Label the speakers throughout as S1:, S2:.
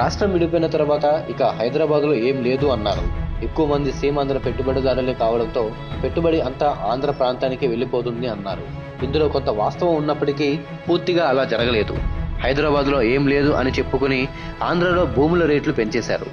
S1: రాష్ట్రం విడిపోయిన తర్వాత ఇక హైదరాబాద్లో ఏం లేదు అన్నారు. ఎక్కువ మంది సీమాంధ్ర పెట్టుబడిదారులే కావడంతో పెట్టుబడి అంతా ఆంధ్ర ప్రాంతానికి వెళ్ళిపోతుంది అన్నారు. ఇందులో కొంత వాస్తవం ఉన్నప్పటికీ పూర్తిగా అలా జరగలేదు. హైదరాబాద్లో ఏం లేదు అని చెప్పుకుని ఆంధ్రలో భూముల రేట్లు పెంచేశారు.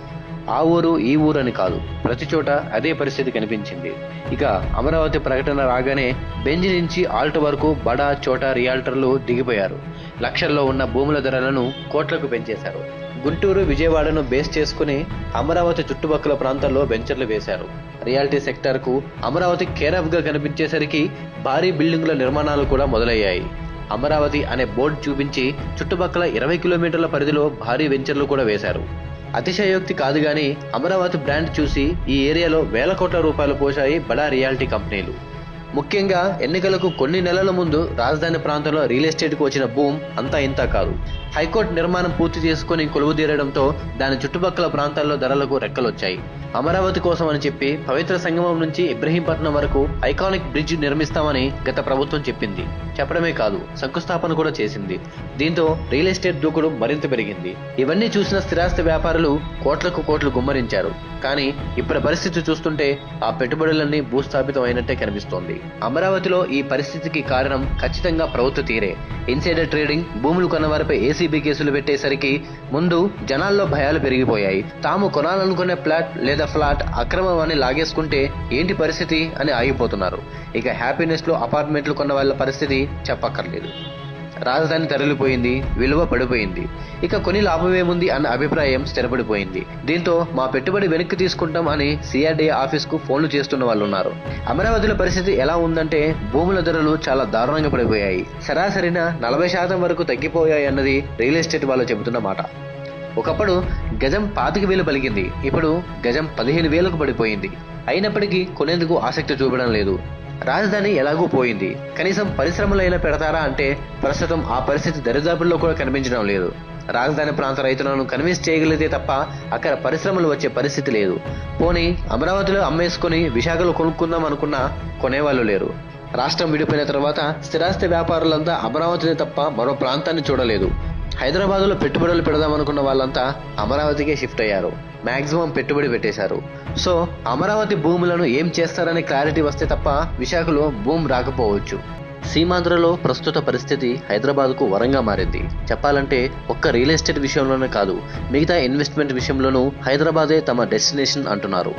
S1: ఆ ఊరు ఈ ఊరు అని కాదు. ప్రతి చోట అదే పరిస్థితి కనిపించింది. ఇక అమరావతి ప్రకటన రాగానే బెంజ్ నుంచి ఆల్ట్ వరకు బడా చోట రియాల్టర్లు దిగిపోయారు. లక్షల్లో ఉన్న భూముల ధరలను కోట్లకు పెంచేశారు. గుంటూరు విజయవాడను బేస్ చేసుకుని అమరావతి చుట్టుపక్కల ప్రాంతాల్లో వెంచర్లు వేశారు. రియాలిటీ సెక్టార్కు అమరావతి కేరాఫ్గా కనిపించేసరికి భారీ బిల్డింగుల నిర్మాణాలు కూడా మొదలయ్యాయి. అమరావతి అనే బోర్డు చూపించి చుట్టుపక్కల ఇరవై కిలోమీటర్ల పరిధిలో భారీ వెంచర్లు కూడా వేశారు. అతిశయోక్తి కాదు గాని అమరావతి బ్రాండ్ చూసి ఈ ఏరియాలో వేల కోట్ల రూపాయలు పోశాయి బడా రియాలిటీ కంపెనీలు. ముఖ్యంగా ఎన్నికలకు కొన్ని నెలల ముందు రాజధాని ప్రాంతంలో రియల్ ఎస్టేట్కు వచ్చిన భూమ్ అంతా ఇంతా కాదు. హైకోర్టు నిర్మాణం పూర్తి చేసుకుని కొలువుదీరడంతో దాని చుట్టుపక్కల ప్రాంతాల్లో ధరలకు రెక్కలొచ్చాయి. అమరావతి కోసం అని చెప్పి పవిత్ర సంగమం నుంచి ఇబ్రహీంపట్నం వరకు ఐకానిక్ బ్రిడ్జ్ నిర్మిస్తామని గత ప్రభుత్వం చెప్పింది. చెప్పడమే కాదు శంకుస్థాపన కూడా చేసింది. దీంతో రియల్ ఎస్టేట్ దూకుడు మరింత పెరిగింది. ఇవన్నీ చూసిన స్థిరాస్తి వ్యాపారులు కోట్లకు కోట్లు గుమ్మరించారు. కానీ ఇప్పుడు పరిస్థితి చూస్తుంటే ఆ పెట్టుబడులన్నీ భూస్థాపితం అయినట్టే కనిపిస్తోంది. అమరావతిలో ఈ పరిస్థితికి కారణం ఖచ్చితంగా ప్రభుత్వ తీరే. ఇన్సైడర్ ట్రేడింగ్ భూములు కొన్నవారిపై ఏసీబీ కేసులు పెట్టేసరికి ముందు జనాల్లో భయాలు పెరిగిపోయాయి. తాము కొనాలనుకునే ఫ్లాట్ లేదా ఫ్లాట్ అక్రమం అని లాగేసుకుంటే ఏంటి పరిస్థితి అని ఆగిపోతున్నారు. ఇక హ్యాపీనెస్లో అపార్ట్మెంట్లు కొన్న వాళ్ళ పరిస్థితి చెప్పక్కర్లేదు. రాజధాని తరలిపోయింది విలువ పడిపోయింది. ఇక కొని లాభమేముంది అన్న అభిప్రాయం స్థిరపడిపోయింది. దీంతో మా పెట్టుబడి వెనక్కి తీసుకుంటాం అని సిఆర్డీఏ ఆఫీస్కు ఫోన్లు చేస్తున్న వాళ్ళు ఉన్నారు అమరావతిలో పరిస్థితి ఎలా ఉందంటే భూముల ధరలు చాలా దారుణంగా పడిపోయాయి. సరాసరిన నలభై శాతం వరకు తగ్గిపోయాయి అన్నది రియల్ ఎస్టేట్ వాళ్ళు చెబుతున్న మాట. ఒకప్పుడు గజం పాతిక వేలు పలికింది. ఇప్పుడు గజం పదిహేను వేలకు పడిపోయింది. అయినప్పటికీ కొనేందుకు ఆసక్తి చూపడం లేదు. రాజధాని ఎలాగూ పోయింది. కనీసం పరిశ్రమలైనా పెడతారా అంటే ప్రస్తుతం ఆ పరిస్థితి దరిదాపుల్లో కూడా కనిపించడం లేదు. రాజధాని ప్రాంత రైతులను కన్విన్స్ చేయగలిగితే తప్ప అక్కడ పరిశ్రమలు వచ్చే పరిస్థితి లేదు. పోనీ అమరావతిలో అమ్మేసుకుని విశాఖలో కొనుక్కుందాం అనుకున్నా కొనేవాళ్ళు లేరు. రాష్ట్రం విడిపోయిన తర్వాత స్థిరాస్తి వ్యాపారులంతా అమరావతిని తప్ప మరో ప్రాంతాన్ని చూడలేదు. హైదరాబాద్లో పెట్టుబడులు పెడదామనుకున్న వాళ్ళంతా అమరావతికే షిఫ్ట్ అయ్యారు. మ్యాక్సిమం పెట్టుబడి పెట్టేశారు. సో అమరావతి భూములను ఏం చేస్తారనే క్లారిటీ వస్తే తప్ప విశాఖలో భూమి రాకపోవచ్చు. సీమాంధ్రలో ప్రస్తుత పరిస్థితి హైదరాబాద్కు వరంగా మారింది. చెప్పాలంటే ఒక్క రియల్ ఎస్టేట్ విషయంలోనే కాదు మిగతా ఇన్వెస్ట్మెంట్ విషయంలోనూ హైదరాబాదే తమ డెస్టినేషన్ అంటున్నారు.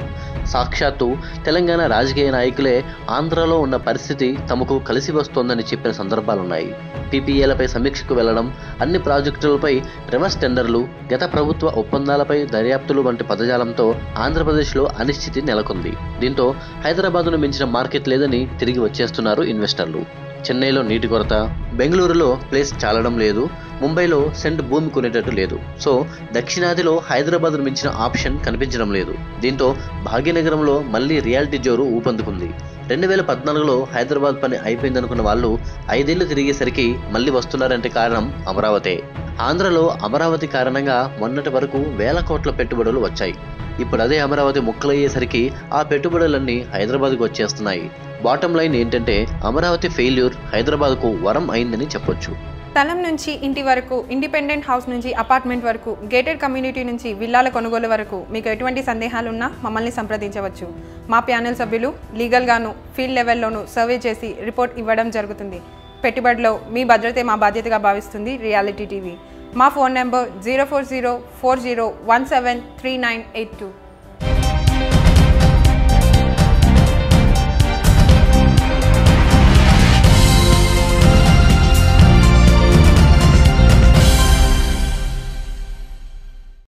S1: సాక్షాత్తు తెలంగాణ రాజకీయ నాయకులే ఆంధ్రలో ఉన్న పరిస్థితి తమకు కలిసి వస్తోందని చెప్పిన సందర్భాలున్నాయి. పీపీఏలపై సమీక్షకు వెళ్ళడం అన్ని ప్రాజెక్టులపై రివర్స్ టెండర్లు గత ప్రభుత్వ ఒప్పందాలపై దర్యాప్తులు వంటి పదజాలంతో ఆంధ్రప్రదేశ్లో అనిశ్చితి నెలకొంది. దీంతో హైదరాబాద్ను మించిన మార్కెట్ లేదని తిరిగి వచ్చేస్తున్నారు ఇన్వెస్టర్లు. చెన్నైలో నీటి కొరత బెంగళూరులో ప్లేస్ చాలడం లేదు ముంబైలో సెంట్ భూమి కొనేటట్టు లేదు. సో దక్షిణాదిలో హైదరాబాద్ మించిన ఆప్షన్ కనిపించడం లేదు. దీంతో భాగ్యనగరంలో మళ్ళీ రియాలిటీ జోరు ఊపందుకుంది. రెండు వేల పద్నాలుగులో హైదరాబాద్ పని అయిపోయిందనుకున్న వాళ్ళు ఐదేళ్ళు తిరిగేసరికి మళ్ళీ వస్తున్నారంటే కారణం అమరావతే. ఆంధ్రలో అమరావతి కారణంగా మొన్నటి వరకు వేల కోట్ల పెట్టుబడులు వచ్చాయి. ఇప్పుడు అదే అమరావతి ముక్కలయ్యేసరికి ఆ పెట్టుబడులన్నీ హైదరాబాద్కు వచ్చేస్తున్నాయి. బాటం లైన్ ఏంటంటే అమరావతి ఫెయిల్యూర్ హైదరాబాద్కు వరం అయిందని చెప్పొచ్చు.
S2: స్థలం నుంచి ఇంటి వరకు ఇండిపెండెంట్ హౌస్ నుంచి అపార్ట్మెంట్ వరకు గేటెడ్ కమ్యూనిటీ నుంచి విల్లాల కొనుగోలు వరకు మీకు ఎటువంటి సందేహాలు ఉన్నా మమ్మల్ని సంప్రదించవచ్చు. మా ప్యానెల్ సభ్యులు లీగల్గాను ఫీల్డ్ లెవెల్లోనూ సర్వే చేసి రిపోర్ట్ ఇవ్వడం జరుగుతుంది. పెట్టుబడిలో మీ భద్రతే మా బాధ్యతగా భావిస్తుంది రియాలిటీ టీవీ. మా phone number zero four zero four zero one seven three nine eight two.